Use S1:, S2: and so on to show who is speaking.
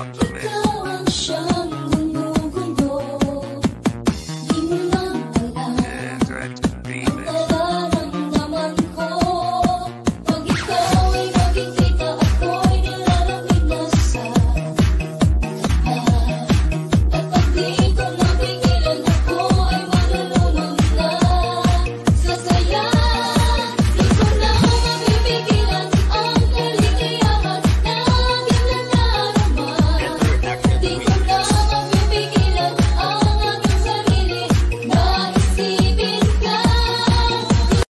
S1: Rock.